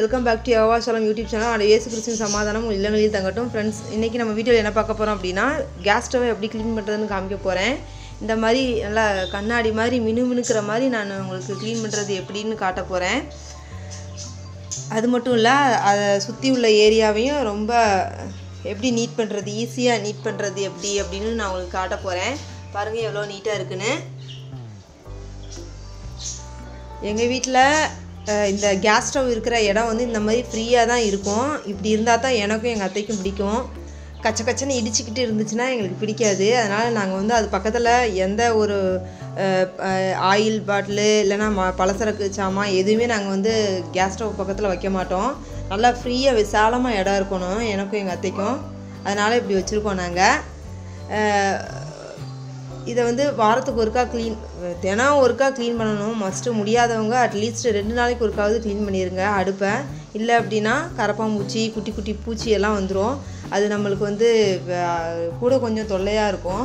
Welcome back to Yogachalam YouTube channel and ஏசு கிறிஸ்டின் சமாதானம் இல்லங்களில் தங்கட்டும். ஃப்ரெண்ட்ஸ் இன்றைக்கி நம்ம வீடியோவில் என்ன பார்க்க போகிறோம் அப்படின்னா கேஸ் ஸ்டவை எப்படி க்ளீன் பண்ணுறதுன்னு காமிக்க போகிறேன் இந்த மாதிரி நல்லா கண்ணாடி மாதிரி மினுமினுக்கிற மாதிரி நான் உங்களுக்கு க்ளீன் பண்ணுறது எப்படின்னு காட்ட போகிறேன் அது மட்டும் இல்லை அதை சுற்றி உள்ள ஏரியாவையும் ரொம்ப எப்படி நீட் பண்ணுறது ஈஸியாக நீட் பண்ணுறது எப்படி அப்படின்னு நான் உங்களுக்கு காட்ட போகிறேன் பாருங்கள் எவ்வளோ நீட்டாக இருக்குன்னு. எங்கள் வீட்டில் இந்த கேஸ் ஸ்டவ் இருக்கிற இடம் வந்து இந்த மாதிரி ஃப்ரீயாக தான் இருக்கும். இப்படி இருந்தால் தான் எனக்கும் எங்கள் அத்தைக்கும் பிடிக்கும். கச்ச கச்சன்னு இடிச்சுக்கிட்டு இருந்துச்சுன்னா எங்களுக்கு பிடிக்காது. அதனால் நாங்கள் வந்து அது பக்கத்தில் எந்த ஒரு ஆயில் பாட்டிலு இல்லைன்னா ம பலசரக்கு சாமான் எதுவுமே நாங்கள் வந்து கேஸ் ஸ்டவ் பக்கத்தில் வைக்க மாட்டோம். நல்லா ஃப்ரீயாக விசாலமாக இடம் இருக்கணும் எனக்கும் எங்கள் அத்தைக்கும். அதனால் இப்படி வச்சுருக்கோம் நாங்கள் இதை வந்து வாரத்துக்கு ஒருக்கா க்ளீன் தினம் ஒருக்கா க்ளீன் பண்ணணும். மஸ்ட்டு முடியாதவங்க அட்லீஸ்ட் ரெண்டு நாளைக்கு ஒருக்காவது க்ளீன் பண்ணிடுங்க அடுப்பை. இல்லை அப்படின்னா கரப்பாம்பூச்சி குட்டி குட்டி பூச்சி எல்லாம் வந்துடும் அது நம்மளுக்கு வந்து கூட கொஞ்சம் தொல்லையாக இருக்கும்.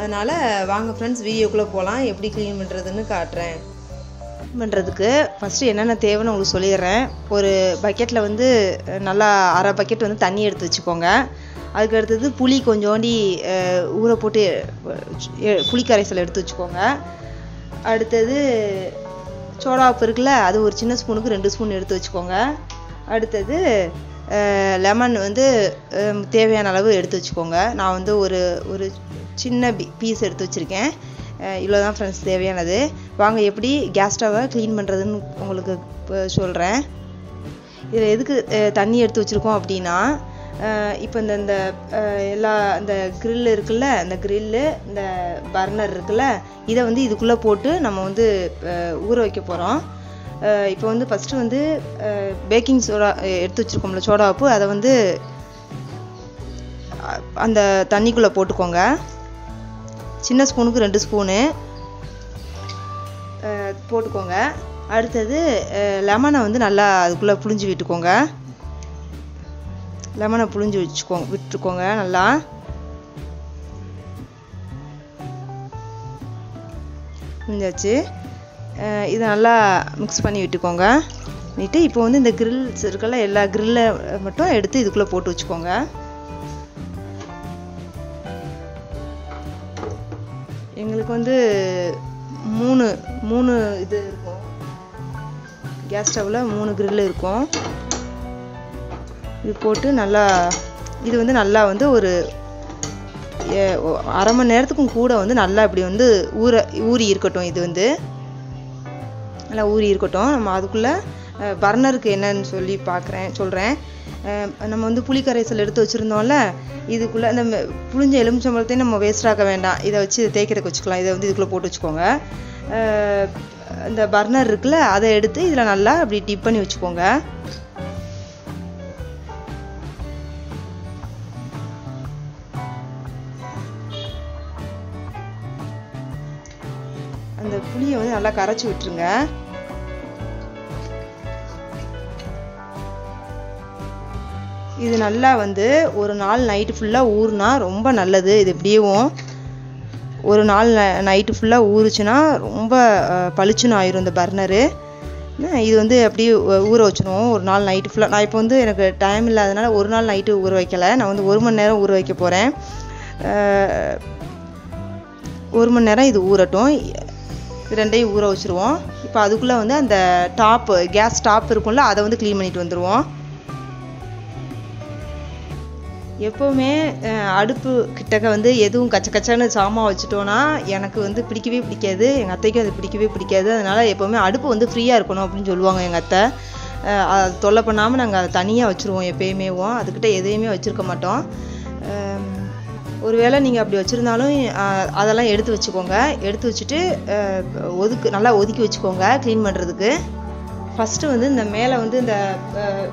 அதனால் வாங்க ஃப்ரெண்ட்ஸ் வீடியோக்குள்ளே போகலாம் எப்படி க்ளீன் பண்ணுறதுன்னு காட்டுறேன். பண்ணுறதுக்கு ஃபஸ்ட்டு என்னென்ன தேவைன்னு உங்களுக்கு சொல்லிடுறேன். ஒரு பக்கெட்டில் வந்து நல்லா அரை பக்கெட் வந்து தண்ணி எடுத்து வச்சுக்கோங்க. அதுக்கு அடுத்தது புளி கொஞ்சோண்டி ஊற போட்டு புளி கரைசல் எடுத்து வச்சுக்கோங்க. அடுத்தது சோடாப்பு இருக்குல்ல அது ஒரு சின்ன ஸ்பூனுக்கு ரெண்டு ஸ்பூன் எடுத்து வச்சுக்கோங்க. அடுத்தது லெமன் வந்து தேவையான அளவு எடுத்து வச்சுக்கோங்க. நான் வந்து ஒரு ஒரு சின்ன பீஸ் எடுத்து வச்சுருக்கேன். இவ்வளோ தான் ஃப்ரெண்ட்ஸ் தேவையானது. வாங்க எப்படி கேஸ் ஸ்டவ்வை க்ளீன் பண்ணுறதுன்னு உங்களுக்கு சொல்கிறேன் இதில் எதுக்கு தண்ணி எடுத்து வச்சுருக்கோம் அப்படின்னா இப்போ இந்த இந்த எல்லா இந்த க்ரில் இருக்குல்ல இந்த க்ரில்லு இந்த பர்னர் இருக்குல்ல இதை வந்து இதுக்குள்ளே போட்டு நம்ம வந்து ஊற வைக்க போகிறோம் இப்போ வந்து ஃபஸ்ட்டு வந்து பேக்கிங் சோடா எடுத்து வச்சுருக்கோம்ல சோடா உப்பு. அதை வந்து அந்த தண்ணிக்குள்ளே போட்டுக்கோங்க. சின்ன ஸ்பூனுக்கு ரெண்டு ஸ்பூனு போட்டுக்கோங்க. அடுத்தது லெமனை வந்து நல்லா அதுக்குள்ளே புழிஞ்சு விட்டுக்கோங்க. லெமனை புழிஞ்சு வச்சுக்கோங்க விட்டுக்கோங்க நல்லா. புழிஞ்சாச்சு. இதை நல்லா மிக்ஸ் பண்ணி விட்டுக்கோங்க. விட்டு இப்போ வந்து இந்த கிரில்ஸ் இருக்கல எல்லா கிரில்லை மட்டும் எடுத்து இதுக்குள்ளே போட்டு வச்சுக்கோங்க. எங்களுக்கு வந்து மூணு மூணு இது இருக்கும். கேஸ் ஸ்டவ்வில் மூணு கிரில் இருக்கும். இது போட்டு நல்லா இது வந்து நல்லா வந்து ஒரு அரை மணி நேரத்துக்கும் கூட வந்து நல்லா இப்படி வந்து ஊற ஊறி இருக்கட்டும் இது வந்து. நல்லா ஊறி இருக்கட்டும். நம்ம அதுக்குள்ளே பர்னருக்கு என்னன்னு சொல்லி பார்க்குறேன் சொல்கிறேன் நம்ம வந்து புளிக்கரைசல் எடுத்து வச்சுருந்தோம்ல இதுக்குள்ளே இந்த புளிஞ்ச எலுமிச்சம்பழத்தையும் நம்ம வேஸ்டாக்க வேண்டாம். இதை வச்சு இதை தேய்க்கிறதுக்கு வச்சுக்கலாம். இதை வந்து இதுக்குள்ளே போட்டு வச்சுக்கோங்க. இந்த பர்னர் இருக்குல்ல அதை எடுத்து இதில் நல்லா அப்படி டிப் பண்ணி வச்சுக்கோங்க. நல்லா கரைச்சி விட்டுருங்க. இது நல்லா வந்து ஒரு நாள் நைட்டு ஃபுல்லாக ஊறுனா ரொம்ப நல்லது. இது எப்படியும் ஒரு நாள் நைட்டு ஃபுல்லாக ஊறுச்சுன்னா ரொம்ப பளிச்சுன்னு ஆயிரும் இந்த பர்னரு. இது வந்து அப்படியே ஊற வச்சிடுவோம் ஒரு நாள் நைட்டு ஃபுல்லாக நான் இப்போ வந்து எனக்கு டைம் இல்லாதனால ஒரு நாள் நைட்டு ஊற வைக்கலை. நான் வந்து ஒரு மணி நேரம் ஊற வைக்க போகிறேன் ஒரு மணி நேரம் இது ஊறட்டும். ரெண்டையும் ஊற வச்சுருவோம். இப்போ அதுக்குள்ளே வந்து அந்த டாப்பு கேஸ் டாப் இருக்கும்ல அதை வந்து க்ளீன் பண்ணிட்டு வந்துடுவோம் எப்போவுமே அடுப்பு கிட்டக்க வந்து எதுவும் கச்ச கச்சன்னு சாமான் வச்சுட்டோன்னா எனக்கு வந்து பிடிக்கவே பிடிக்காது. எங்கள் அத்தைக்கும் அது பிடிக்கவே பிடிக்காது. அதனால் எப்போவுமே அடுப்பு வந்து ஃப்ரீயாக இருக்கணும் அப்படின்னு சொல்லுவாங்க எங்கள் அத்தை. அதை தொல்லை பண்ணாமல் நாங்கள் அதை தனியாக வச்சுருவோம் எப்பயுமேவும். அதுக்கிட்ட எதையுமே வச்சுருக்க மாட்டோம். ஒருவேளை நீங்கள் அப்படி வச்சுருந்தாலும் அதெல்லாம் எடுத்து வச்சுக்கோங்க. எடுத்து வச்சுட்டு ஒதுக்கு நல்லா ஒதுக்கி வச்சுக்கோங்க க்ளீன் பண்ணுறதுக்கு ஃபஸ்ட்டு வந்து இந்த மேலே வந்து இந்த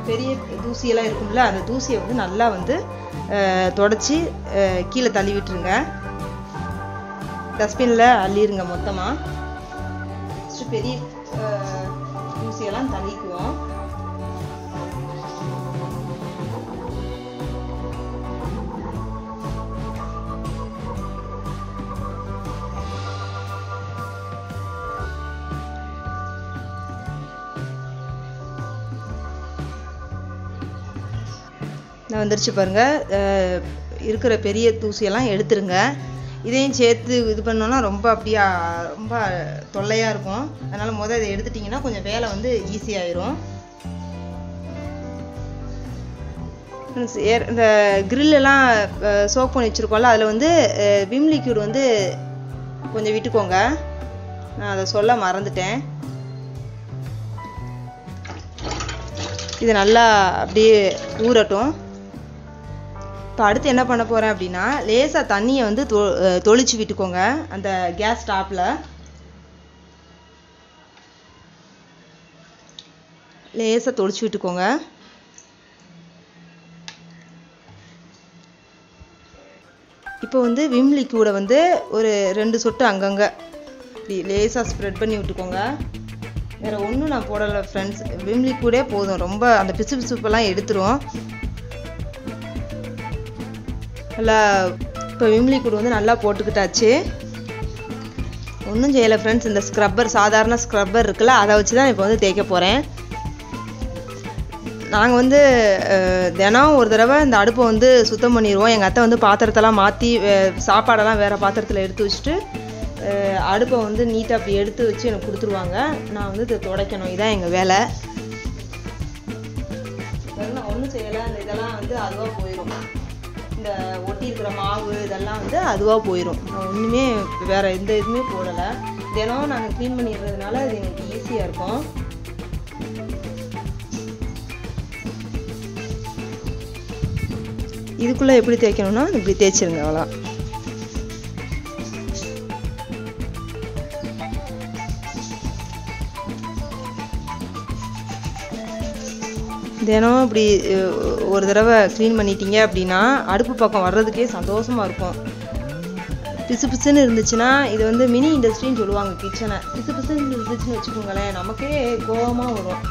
பெரிய தூசியெல்லாம் இருக்கும்ல அந்த தூசியை வந்து நல்லா வந்து தொடச்சி கீழே தள்ளி விட்டுருங்க டஸ்ட்பினில் அள்ளிடுங்க மொத்தமாக ஃபஸ்ட்டு பெரிய தூசியெல்லாம் தள்ளிக்குவோம். நான் வந்துருச்சு பாருங்கள் இருக்கிற பெரிய தூசியெல்லாம் எடுத்துருங்க. இதையும் சேர்த்து இது பண்ணோன்னா ரொம்ப அப்படியே ரொம்ப தொல்லையாக இருக்கும். அதனால் முதல் இதை எடுத்துட்டிங்கன்னா கொஞ்சம் வேலை வந்து ஈஸியாயிரும் ஏர்- இந்த கிரில்லெல்லாம் சோப் பண்ணி வச்சுருக்கோம்ல அதில் வந்து விம் லிக்யூட் வந்து கொஞ்சம் விட்டுக்கோங்க. நான் அதை சொல்ல மறந்துட்டேன். இது நல்லா அப்படியே ஊறட்டும். இப்போ அடுத்து என்ன பண்ண போகிறேன் அப்படின்னா லேசாக தண்ணியை வந்து தொ தொளிச்சு விட்டுக்கோங்க அந்த கேஸ் ஸ்டாப்பில் லேசாக தொளிச்சு விட்டுக்கோங்க. இப்போ வந்து விம் லிக்யூடை வந்து ஒரு ரெண்டு சொட்டு அங்கங்கே இப்படி லேசாக ஸ்ப்ரெட் பண்ணி விட்டுக்கோங்க. வேறு ஒன்றும் நான் போடலை ஃப்ரெண்ட்ஸ் விம் லிக்யூடே போதும். ரொம்ப அந்த பிசு பிசுப்பெல்லாம் எடுத்துரும். நல்லா இப்போ விம்லி கூடு வந்து நல்லா போட்டுக்கிட்டாச்சு. ஒன்றும் செய்யலை ஃப்ரெண்ட்ஸ் இந்த ஸ்க்ரப்பர் சாதாரண ஸ்க்ரப்பர் இருக்குல்ல அதை வச்சு தான் இப்போ வந்து தேய்க்க போகிறேன் நாங்கள் வந்து தினம் ஒரு தடவை இந்த அடுப்பை வந்து சுத்தம் பண்ணிடுவோம் எங்கள் அத்தை வந்து பாத்திரத்தெல்லாம் மாற்றி சாப்பாடெல்லாம் வேறு பாத்திரத்தில் எடுத்து வச்சுட்டு அடுப்பை வந்து நீட்டாக அப்படி எடுத்து வச்சு எனக்கு கொடுத்துருவாங்க. நான் வந்து இதை துடைக்கணும். இதான் எங்கள் வேலை. நான் ஒன்றும் செய்யலை. அந்த இதெல்லாம் வந்து அதுவாக போயிடும் இந்த ஒட்டி இருக்கிற மாவு இதெல்லாம் வந்து அதுவாக போயிடும் ஒன்றுமே வேறு எந்த இதுவுமே போடலை. தினம் நாங்கள் க்ளீன் பண்ணிடுறதுனால அது எங்களுக்கு ஈஸியாக இருக்கும். இதுக்குள்ளே எப்படி தேய்க்கணும்னா இப்படி தேய்ச்சிருங்க அவ்வளோ தினம் இப்படி ஒரு தடவை க்ளீன் பண்ணிட்டீங்க அப்படின்னா அடுப்பு பக்கம் வர்றதுக்கே சந்தோஷமாக இருக்கும். பிசு பிசுன்னு இருந்துச்சுன்னா இது வந்து மினி இண்டஸ்ட்ரின்னு சொல்லுவாங்க கிச்சனை பிசு பிசுன்னு இருந்துச்சுன்னு வச்சுக்கோங்களேன் நமக்கே கோவமாக வரும்.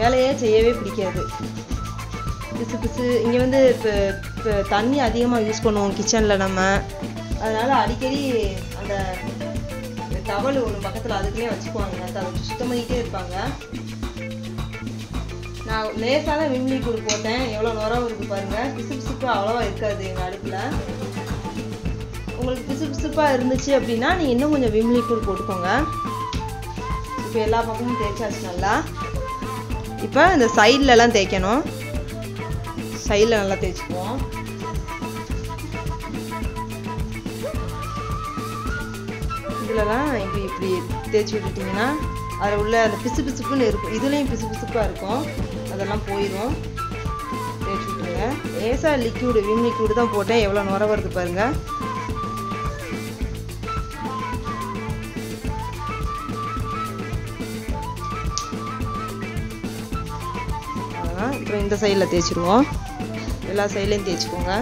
வேலையே செய்யவே பிடிக்காது. பிசு பிசு இங்கே வந்து இப்போ இப்போ தண்ணி அதிகமாக யூஸ் பண்ணுவோம் கிச்சனில் நம்ம. அதனால் அடிக்கடி அந்த டவல் ஒன்று பக்கத்தில் அதுக்குள்ளே வச்சுக்குவாங்க. அதை சுத்தம் பண்ணிகிட்டே இருப்பாங்க. நான் லேசாக தான் கூழ் போட்டேன். எவ்வளோ நுரம் இருக்கு பாருங்கள் பிசு பிசுப்பு அவ்வளோவா இருக்காது எங்கள் அடுப்பில். உங்களுக்கு பிசு பிசுப்பாக இருந்துச்சு அப்படின்னா நீங்கள் இன்னும் கொஞ்சம் விம்லி கூழ் போட்டுக்கோங்க. இப்போ எல்லா பக்கமும் தேய்ச்சாச்சு நல்லா. இப்போ இந்த சைட்லலாம் தேய்க்கணும். சைடில் நல்லா தேய்ச்சிக்குவோம். இதிலலாம் இப்படி இப்படி தேய்ச்சி விட்டுட்டிங்கன்னா அதில் உள்ள அந்த பிசு பிசுப்புன்னு இருக்கும். இதுலேயும் பிசு பிசுப்பாக இருக்கும். அதெல்லாம் போயிடும் தேய்ச்சி விட்டுருங்க லேசாக லிக்யூடு விம் லிக்யூடு தான் போட்டேன். எவ்வளோ நுர வருது பாருங்கள் அப்புறம் இந்த சைடில் தேய்ச்சிடுவோம் எல்லா சைட்லேயும் தேய்ச்சிக்கோங்க.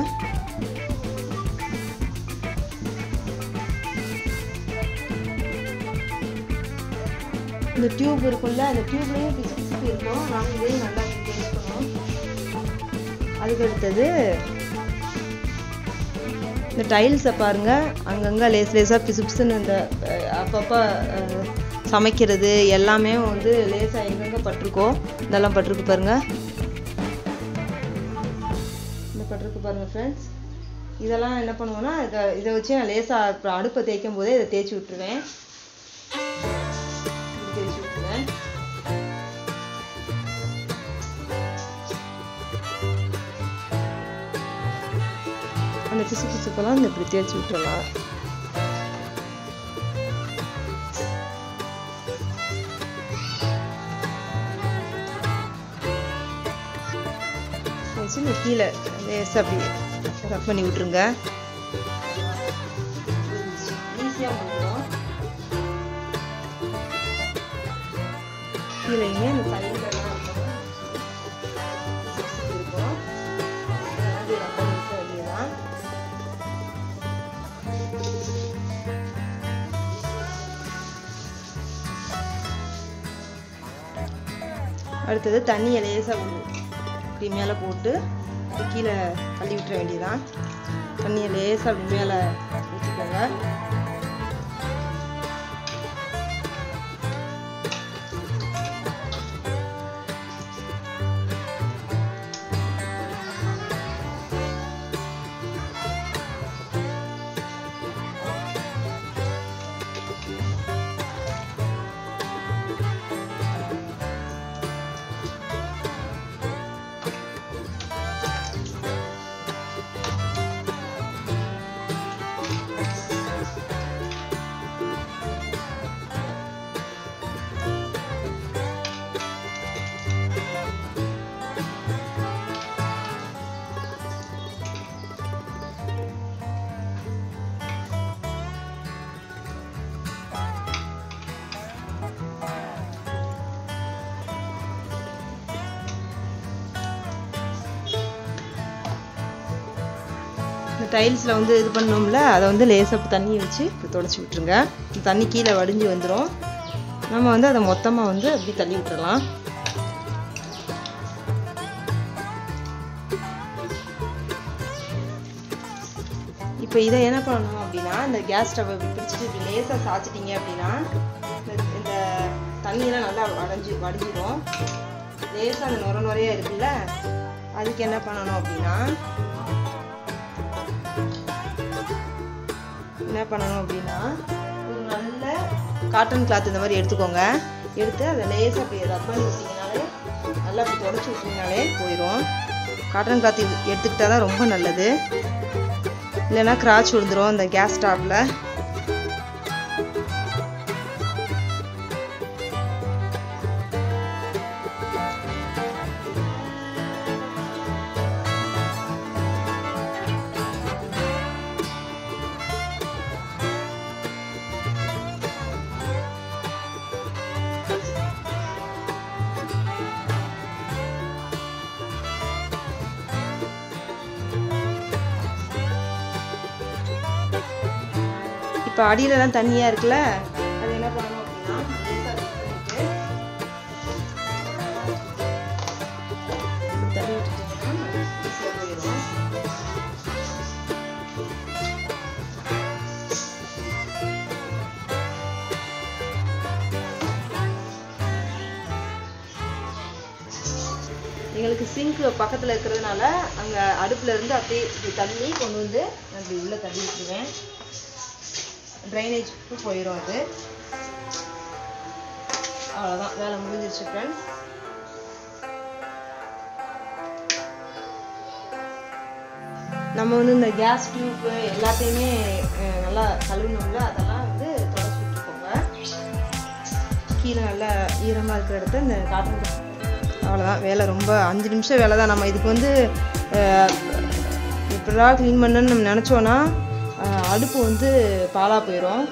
இந்த டியூப் இருக்கும்ல அந்த டியூப்லேயும் பிசு பிசுப்பு இருக்கும். நாங்கள் இதையும் நல்லா அதுக்கடுத்தது இந்த டைல்ஸை பாருங்கள் அங்கங்கே லேஸ் லேஸாக பிசு பிசுன்னு இந்த அப்பப்போ சமைக்கிறது எல்லாமே வந்து லேசாக எங்கெங்கே பட்டிருக்கோ இதெல்லாம் பட்டிருக்கு பாருங்கள் இந்த பட்டிருக்கு பாருங்கள் ஃப்ரெண்ட்ஸ் இதெல்லாம் என்ன பண்ணுவோன்னா இதை இதை வச்சு நான் லேசாக அடுப்பை தேய்க்கும் போதே இதை தேய்ச்சி விட்டுருவேன். பிசு பிசுப்பெல்லாம் இந்த இப்படி தேய்ச்சி விட்டுறலாம் வச்சு இந்த கீழே லேசாக அப்படி ரப் பண்ணி விட்டுருங்க ஈஸியாக முடியும் கீழேயுமே அடுத்தது தண்ணியை லேசாக இப்படி மேலே போட்டு கீழே தள்ளி விட்டுற வேண்டியதான் தண்ணியை லேசாக அப்படி மேலே ஊற்றிக்கோங்க டைல்ஸில் வந்து இது பண்ணோம்ல அதை வந்து லேசாக தண்ணியை வச்சு இப்போ தொடச்சி விட்ருங்க தண்ணி கீழே வடிஞ்சு வந்துடும் நம்ம வந்து அதை மொத்தமாக வந்து அப்படி தள்ளி விட்டுடலாம் இப்போ இதை என்ன பண்ணணும் அப்படின்னா இந்த கேஸ் ஸ்டவ்வை பிடிச்சிட்டு இப்படி லேசாக சாய்ச்சிட்டிங்க அப்படின்னா இந்த இந்த தண்ணியெல்லாம் நல்லா வடைஞ்சி வடிஞ்சிடும் லேசாக அந்த நுர நுறையா இருக்குல்ல அதுக்கு என்ன பண்ணணும் அப்படின்னா என்ன பண்ணணும் அப்படின்னா ஒரு நல்ல காட்டன் கிளாத் இந்த மாதிரி எடுத்துக்கோங்க. எடுத்து அதை லேசாக அப்படி ரப் விட்டிங்கனாலே நல்லா அப்படி தொடச்சி விட்டிங்கனாலே போயிடும் காட்டன் கிளாத் எடுத்துக்கிட்டால் தான் ரொம்ப நல்லது. இல்லைன்னா கிராச் விழுந்துரும் அந்த கேஸ் ஸ்டாப்பில் அடியிலலாம் தண்ணியாக இருக்குல்ல? அது என்ன பண்ணணும் அப்படின்னா எங்களுக்கு சிங்க் பக்கத்தில் இருக்கிறதுனால அங்கே அடுப்புல இருந்து அப்படியே தள்ளி கொண்டு வந்து நான் இப்படி உள்ளே தள்ளி விட்டுருவேன். ட்ரைனேஜ்க்கு போயிடும் அது. அவ்வளோதான் வேலை முடிஞ்சிருச்சு ஃப்ரெண்ட்ஸ் நம்ம வந்து இந்த கேஸ் டியூப்பு எல்லாத்தையுமே நல்லா கழுவினோம்ல அதெல்லாம் வந்து தொடச்சி விட்டுக்கோங்க. கீழே நல்லா ஈரமாக இருக்கிற இடத்த இந்த காட்டன் அவ்வளோதான் வேலை ரொம்ப அஞ்சு நிமிஷம் வேலை தான் நம்ம இதுக்கு வந்து அஹ், க்ளீன் பண்ணணும்னு நம்ம நினச்சோன்னா அடுப்பு வந்து பாலாக போயிடும்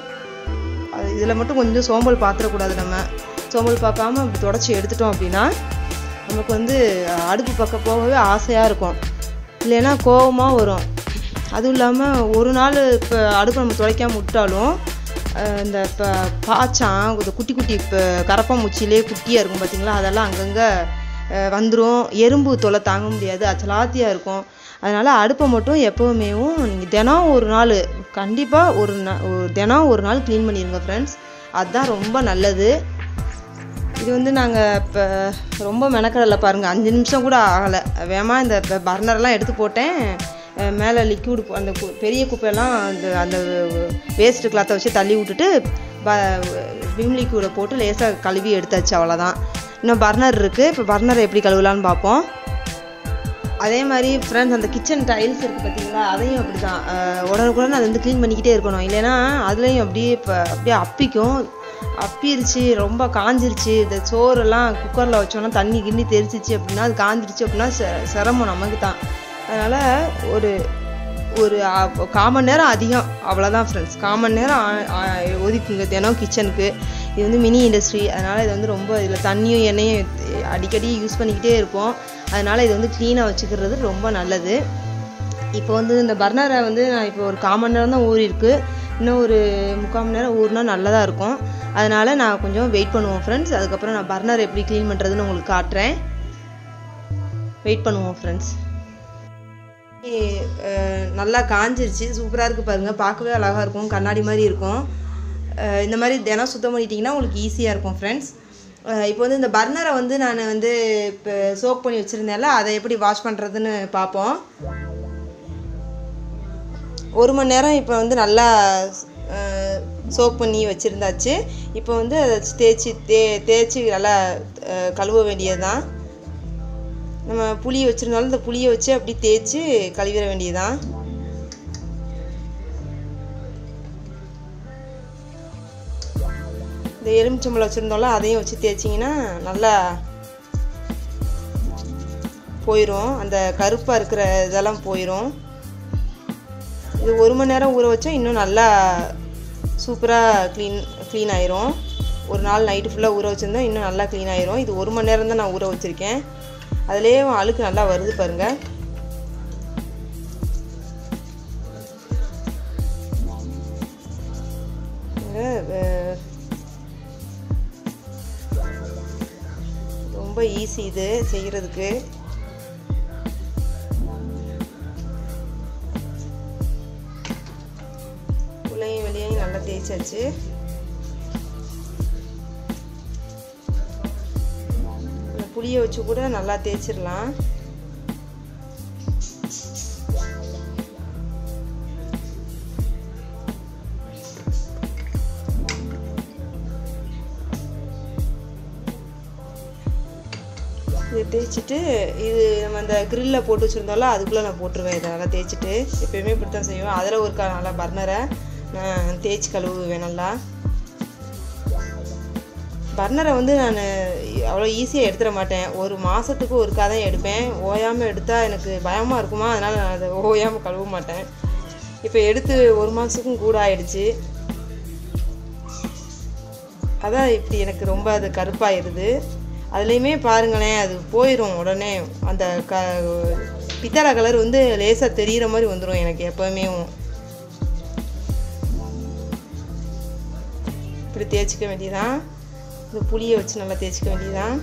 அது இதில் மட்டும் கொஞ்சம் சோம்பல் பாத்திரக்கூடாது நம்ம. சோம்பல் பார்க்காம இப்படி தொடச்சி எடுத்துட்டோம் அப்படின்னா நமக்கு வந்து அடுப்பு பக்கம் போகவே ஆசையாக இருக்கும். இல்லைன்னா கோவமாக வரும். அதுவும் இல்லாமல் ஒரு நாள் இப்போ அடுப்பு நம்ம துடைக்காம விட்டாலும் இந்த இப்போ பாய்ச்சான் இந்த குட்டி குட்டி இப்போ கரப்பாம்பூச்சிலே குட்டியாக இருக்கும் பார்த்தீங்களா அதெல்லாம் அங்கங்கே வந்துடும் எறும்பு தொலை தாங்க முடியாது. அச்சலாத்தியாக இருக்கும். அதனால் அடுப்பை மட்டும் எப்போவுமேவும் நீங்கள் தினம் ஒரு நாள் கண்டிப்பாக ஒரு நா ஒரு தினம் ஒரு நாள் க்ளீன் பண்ணிடுங்க ஃப்ரெண்ட்ஸ் அதுதான் ரொம்ப நல்லது. இது வந்து நாங்கள் இப்போ ரொம்ப மெனக்கடலை பாருங்கள் அஞ்சு நிமிஷம் கூட ஆகலை. வேகமாக இந்த பர்னர்லாம் எடுத்து போட்டேன். மேலே லிக்யூடு அந்த கு- பெரிய குப்பையெல்லாம் அந்த அந்த வேஸ்ட்டு கிளாத்தை வச்சு தள்ளி விட்டுட்டு ப விம் லிக்யூடை போட்டு லேசாக கழுவி எடுத்தாச்சு அவ்வளோதான் இன்னும் பர்னர் இருக்குது இப்போ பர்னரை எப்படி கழுவலான்னு பார்ப்போம். அதே மாதிரி ஃப்ரெண்ட்ஸ் அந்த கிச்சன் டைல்ஸ் இருக்குது பார்த்தீங்களா அதையும் அப்படி தான் உடனுக்குடன் அதை வந்து க்ளீன் பண்ணிக்கிட்டே இருக்கணும். இல்லைன்னா அதுலேயும் அப்படியே இப்போ அப்படியே அப்பிக்கும். அப்பிருச்சு ரொம்ப காஞ்சிருச்சு. இந்த சோறெல்லாம் குக்கரில் வச்சோன்னா தண்ணி கிண்ணி தெரிச்சிச்சு அப்படின்னா அது காஞ்சிருச்சு அப்படின்னா சிரமம் நமக்கு தான் அதனால் ஒரு ஒரு காமன் நேரம் அதிகம். அவ்வளோதான் ஃப்ரெண்ட்ஸ் காமன் நேரம் ஒதுக்குங்க. தினம் கிச்சனுக்கு இது வந்து மினி இண்டஸ்ட்ரி அதனால் இது வந்து ரொம்ப இதில் தண்ணியும் எண்ணெயும் அடிக்கடி யூஸ் பண்ணிக்கிட்டே இருப்போம். அதனால் இது வந்து க்ளீனாக வச்சுக்கிறது ரொம்ப நல்லது. இப்போ வந்து இந்த பர்னரை வந்து நான் இப்போ ஒரு கால் மணி நேரம் தான் ஊறி இருக்கு. இன்னும் ஒரு முக்கால் மணி நேரம் ஊறினா நல்லதாக இருக்கும். அதனால் நான் கொஞ்சம் வெயிட் பண்ணுவோம் ஃப்ரெண்ட்ஸ் அதுக்கப்புறம் நான் பர்னர் எப்படி க்ளீன் பண்ணுறதுன்னு உங்களுக்கு காட்டுறேன். வெயிட் பண்ணுவோம் ஃப்ரெண்ட்ஸ் நல்லா காஞ்சிருச்சு. சூப்பராக இருக்குது பாருங்கள் பார்க்கவே அழகாக இருக்கும். கண்ணாடி மாதிரி இருக்கும். இந்த மாதிரி தினம் சுத்தம் பண்ணிட்டீங்கன்னா உங்களுக்கு ஈஸியாக இருக்கும் ஃப்ரெண்ட்ஸ் இப்போ வந்து இந்த பர்னரை வந்து நான் வந்து இப்போ சோக் பண்ணி வச்சுருந்தேன்ல அதை எப்படி வாஷ் பண்ணுறதுன்னு பார்ப்போம். ஒரு மணி நேரம் இப்போ வந்து நல்லா சோக் பண்ணி வச்சுருந்தாச்சு. இப்போ வந்து அதை தேய்ச்சி தே தேய்ச்சி நல்லா கழுவ வேண்டியது தான் நம்ம புளி வச்சுருந்தாலும் இந்த புளியை வச்சு அப்படி தேய்ச்சி கழுவிட வேண்டியது தான் இந்த எலுமிச்சம்பழம் வச்சுருந்தோம்ல அதையும் வச்சு தேய்ச்சிங்கன்னா நல்லா போயிடும் அந்த கருப்பாக இருக்கிற இதெல்லாம் போயிடும் இது ஒரு மணி நேரம் ஊற வச்சா இன்னும் நல்லா சூப்பராக க்ளீன் க்ளீன் ஆயிரும். ஒரு நாள் நைட்டு ஃபுல்லாக ஊற வச்சுருந்தா இன்னும் நல்லா க்ளீன் ஆயிரும். இது ஒரு மணி நேரம் தான் நான் ஊற வச்சுருக்கேன். அதுலேயே அழுக்கு நல்லா வருது பாருங்கள் ரொம்ப ஈஸி இது செய்கிறதுக்கு உள்ளேயும் வெளியேயும் நல்லா தேய்ச்சாச்சு. புளியை வச்சு கூட நல்லா தேய்ச்சிடலாம். தேய்ச்சிட்டு இது நம்ம அந்த கிரில்ல போட்டு வச்சுருந்தாலும் அதுக்குள்ளே நான் போட்டுருவேன். இதை நல்லா தேய்ச்சிட்டு எப்பயுமே இப்படி தான் செய்வேன். அதில் ஒரு நல்லா பர்னரை நான் தேய்ச்சி கழுவுவேன் நல்லா. பர்னரை வந்து நான் அவ்வளோ ஈஸியாக எடுத்துட மாட்டேன். ஒரு மாதத்துக்கு ஒருக்கா தான் எடுப்பேன். ஓயாமல் எடுத்தால் எனக்கு பயமாக இருக்குமா? அதனால் நான் அதை ஓயாமல் கழுவ மாட்டேன். இப்போ எடுத்து ஒரு மாதத்துக்கும் கூட ஆயிடுச்சு. அதான் இப்படி எனக்கு ரொம்ப அது கருப்பாயிருது. அதுலேயுமே பாருங்களேன் அது போயிடும் உடனே. அந்த க பித்தளை கலர் வந்து லேசாக தெரிகிற மாதிரி வந்துடும் எனக்கு எப்போவுமே. இப்படி தேய்ச்சிக்க வேண்டியதான் இந்த புளியை வச்சு நல்லா தேய்ச்சிக்க வேண்டியதான்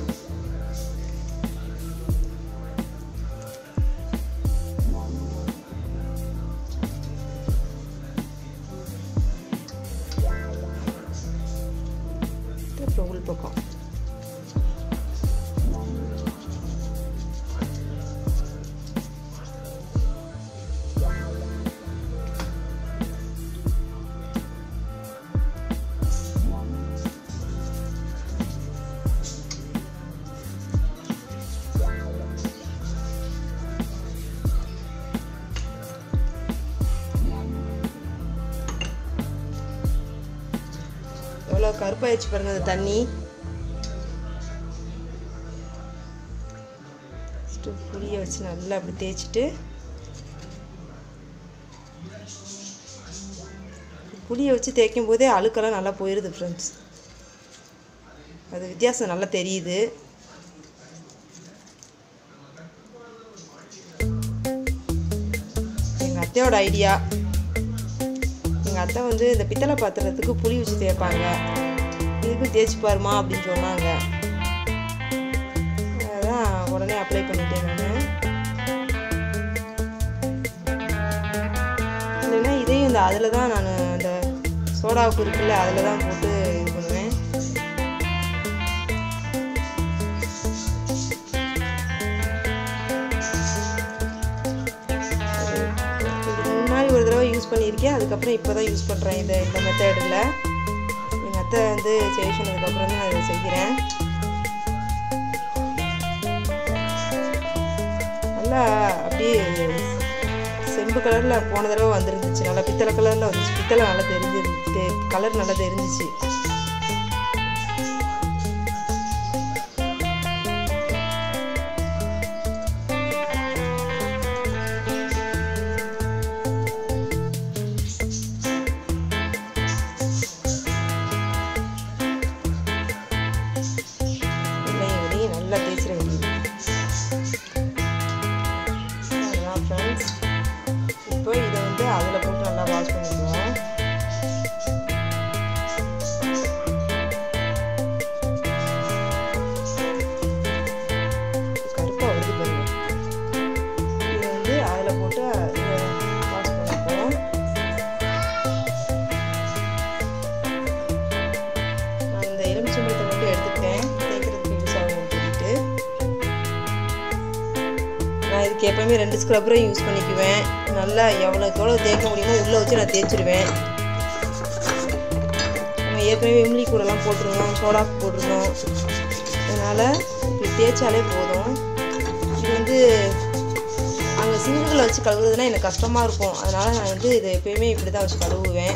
எவ்வளோ கருப்பாயிடுச்சு பாருங்க அந்த தண்ணி ஃபஸ்ட்டு புளியை வச்சு நல்லா அப்படி தேய்ச்சிட்டு புளியை வச்சு தேய்க்கும் போதே அழுக்கெல்லாம் நல்லா போயிடுது ஃப்ரெண்ட்ஸ் அது வித்தியாசம் நல்லா தெரியுது. எங்கள் அத்தையோட ஐடியா எங்கள் அத்தை வந்து இந்த பித்தளை பாத்திரத்துக்கு புளி வச்சு தேய்ப்பாங்க. இதுக்கும் தேய்ச்சி பாருமா அப்படின்னு சொன்னாங்க. அதான் உடனே அப்ளை பண்ணிட்டேன் நான். இல்லைன்னா இதையும் இந்த அதில் தான் நான் அந்த சோடாவுக்கு இருக்குல்ல அதில் தான் போட்டு இது பண்ணுவேன். முன்னாடி ஒரு தடவை யூஸ் பண்ணியிருக்கேன் அதுக்கப்புறம் இப்போ தான் யூஸ் பண்ணுறேன் இந்த இந்த மெத்தடில் எங்கள் வந்து செய்ய அப்புறம் தான் நான் செய்கிறேன். நல்லா அப்படியே செம்பு கலரில் போன தடவை வந்துருந்துச்சு. நல்லா பித்தளை கலரில் வந்துச்சு. பித்தளை நல்லா தெரிஞ்சு கலர் நல்லா தெரிஞ்சிச்சு. நான் ரெண்டு ஸ்க்ரப்பரும் யூஸ் பண்ணிக்குவேன். நல்லா எவ்வளோக்கு எவ்வளோ தேய்க்க முடியுமோ உள்ளே வச்சு நான் தேய்ச்சிடுவேன் நம்ம ஏற்கனவே இம்லி கூடலாம் போட்டிருந்தோம் சோடா போட்டிருந்தோம். அதனால் இப்படி தேய்ச்சாலே போதும். இது வந்து அங்கே சிங்கிளில் வச்சு கழுவுறதுனா எனக்கு கஷ்டமாக இருக்கும். அதனால் நான் வந்து இதை எப்பயுமே இப்படி தான் வச்சு கழுவுவேன்.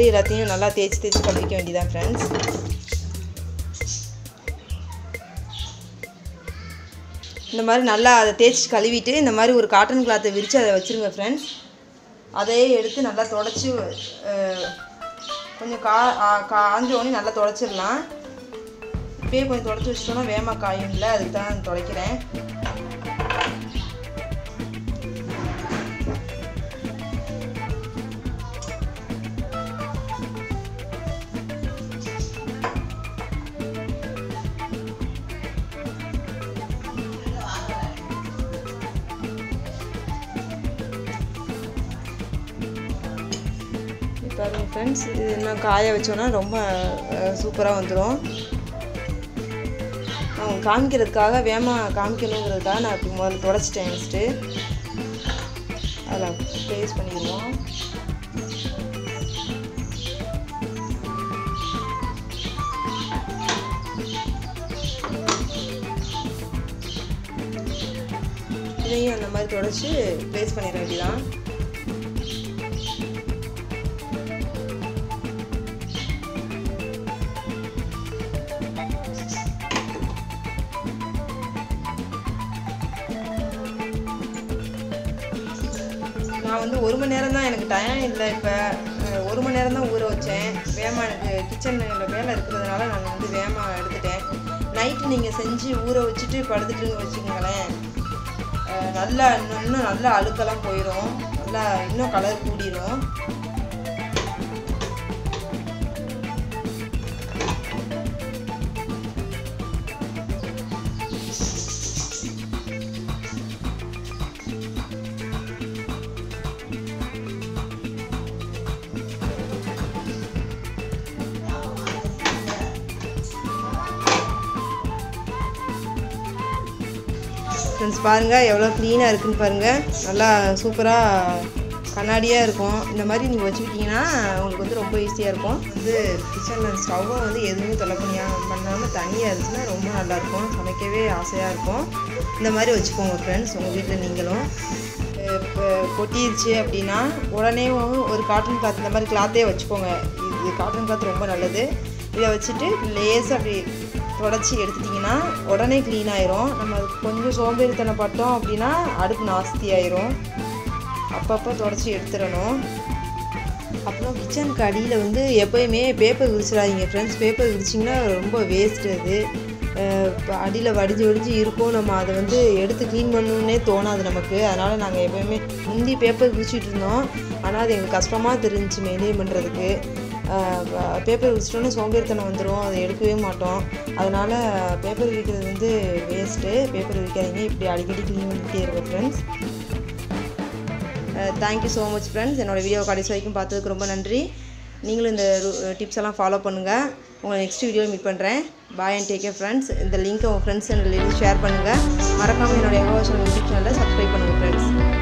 மாதிரி எல்லாத்தையும் நல்லா தேய்ச்சி தேய்ச்சி கழுவிக்க வேண்டியதான் ஃப்ரெண்ட்ஸ் இந்த மாதிரி நல்லா அதை தேய்ச்சி கழுவிட்டு இந்த மாதிரி ஒரு காட்டன் கிளாத்தை விரித்து அதை வச்சுருங்க ஃப்ரெண்ட்ஸ் அதையே எடுத்து நல்லா தொடச்சி கொஞ்சம் கா காஞ்சோடனே நல்லா தொடச்சிடலாம். இப்பயே கொஞ்சம் தொடச்சி வச்சிட்டோன்னா வேமா காயும்ல அதுக்கு தான் துடைக்கிறேன். ஃப்ரெண்ட்ஸ் இது இன்னும் காய வச்சோன்னா ரொம்ப சூப்பராக வந்துடும் அவங்க காமிக்கிறதுக்காக வேகமாக காமிக்கணுங்கிறதுக்காக நான் இப்போ முதல்ல தொடச்சிட்டேன் ஃபஸ்ட்டு அதில் ப்ளேஸ் பண்ணிடுவோம் இதையும் அந்த மாதிரி தொடச்சி ப்ளேஸ் பண்ணிட வேண்டியதான் நேரம் தான் எனக்கு டைம் இல்லை. இப்போ ஒரு மணி நேரம் தான் ஊற வச்சேன். வேமா எனக்கு கிச்சனில் வேலை இருக்கிறதுனால நான் வந்து வேமா எடுத்துட்டேன். நைட்டு நீங்கள் செஞ்சு ஊற வச்சுட்டு படுத்துட்டுன்னு வச்சுக்கோங்களேன். நல்லா இன்னும் இன்னும் நல்லா அழுக்கெல்லாம் போயிடும் நல்லா இன்னும் கலர் கூடிரும். ஃப்ரெண்ட்ஸ் பாருங்கள் எவ்வளோ க்ளீனாக இருக்குன்னு பாருங்கள் நல்லா சூப்பராக கண்ணாடியாக இருக்கும். இந்த மாதிரி நீங்கள் வச்சுக்கிட்டிங்கன்னா உங்களுக்கு வந்து ரொம்ப ஈஸியாக இருக்கும். வந்து கிச்சனில் ஸ்டவ்வை வந்து எதுவுமே தொலை பண்ணாமல் தனியாக இருந்துச்சுன்னா ரொம்ப நல்லாயிருக்கும் சமைக்கவே ஆசையாக இருக்கும். இந்த மாதிரி வச்சுக்கோங்க ஃப்ரெண்ட்ஸ் உங்கள் வீட்டில் நீங்களும். இப்போ கொட்டிடுச்சு அப்படின்னா உடனே ஒரு காட்டன் கிளாத் இந்த மாதிரி கிளாத்தே வச்சுக்கோங்க. இது காட்டன் கிளாத் ரொம்ப நல்லது. இதை வச்சுட்டு லேசாக அப்படி தொடச்சி எடுத்துட்டிங்கன்னா உடனே க்ளீன் ஆயிரும். நம்ம கொஞ்சம் சோம்பேறித்தனை பட்டோம் அப்படின்னா அடுப்பு நாஸ்தி ஆயிரும். அப்பப்போ தொடச்சி எடுத்துடணும். அப்புறம் கிச்சனுக்கு அடியில் வந்து எப்போயுமே பேப்பர் விரிச்சிடாதீங்க ஃப்ரெண்ட்ஸ் பேப்பர் விரிச்சிங்கன்னா ரொம்ப வேஸ்ட்டு அது. அடியில் வடிஞ்சு வடிஞ்சு இருக்கும். நம்ம அதை வந்து எடுத்து க்ளீன் பண்ணணுன்னே தோணாது நமக்கு. அதனால் நாங்கள் எப்போயுமே முந்தி பேப்பர் விரிச்சிட்டு இருந்தோம். ஆனால் அது எங்களுக்கு கஷ்டமாக தெரிஞ்சுச்சு மெயின்டைன் பண்ணுறதுக்கு பேப்பர் விரிச்சிட்டோன்னே சோம்பேறித்தனம் வந்துடும் அதை எடுக்கவே மாட்டோம். அதனால் பேப்பர் விற்கிறது வந்து வேஸ்ட்டு பேப்பர் விற்காதீங்க இப்படி அடிக்கடி க்ளீன் பண்ணிக்கிட்டே இருக்கும் friends thank you so much friends என்னோடய வீடியோ கடைசி வரைக்கும் பார்த்ததுக்கு ரொம்ப நன்றி. நீங்களும் இந்த டிப்ஸ் எல்லாம் ஃபாலோ பண்ணுங்கள் உங்களை நெக்ஸ்ட் வீடியோ மீட் பண்ணுறேன் bye and take a friends இந்த லிங்க்கை உங்கள் ஃப்ரெண்ட்ஸ் அண்ட் ஷேர் பண்ணுங்கள் மறக்காமல் என்னோட எங்கோஷன் யூடியூப் சேனலை சப்ஸ்கிரைப் பண்ணுங்கள் ஃப்ரெண்ட்ஸ்